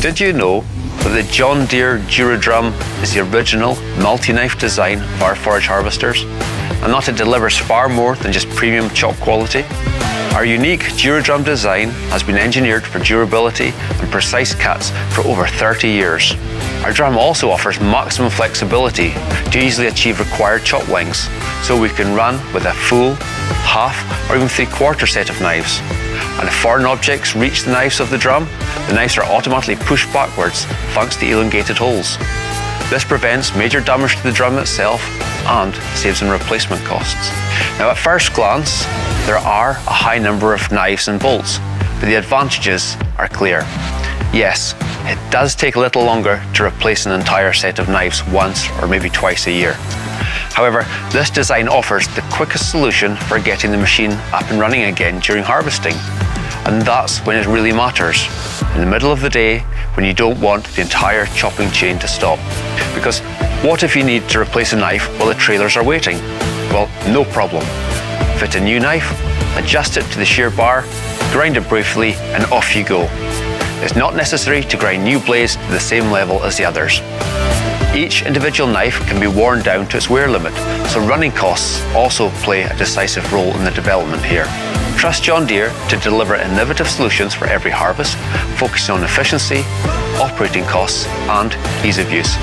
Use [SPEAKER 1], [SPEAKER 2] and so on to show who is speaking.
[SPEAKER 1] Did you know that the John Deere DuraDrum is the original multi-knife design of our forage harvesters? And that it delivers far more than just premium chop quality? Our unique DuraDrum design has been engineered for durability and precise cuts for over 30 years. Our drum also offers maximum flexibility to easily achieve required chop lengths, so we can run with a full, half, or even three-quarter set of knives. And if foreign objects reach the knives of the drum, the knives are automatically pushed backwards thanks to elongated holes. This prevents major damage to the drum itself and saves on replacement costs. Now at first glance, there are a high number of knives and bolts, but the advantages are clear. Yes, it does take a little longer to replace an entire set of knives once or maybe twice a year. However, this design offers the quickest solution for getting the machine up and running again during harvesting. And that's when it really matters. In the middle of the day, when you don't want the entire chopping chain to stop. Because what if you need to replace a knife while the trailers are waiting? Well, no problem. Fit a new knife, adjust it to the shear bar, grind it briefly, and off you go. It's not necessary to grind new blades to the same level as the others. Each individual knife can be worn down to its wear limit, so running costs also play a decisive role in the development here. Trust John Deere to deliver innovative solutions for every harvest, focusing on efficiency, operating costs, and ease of use.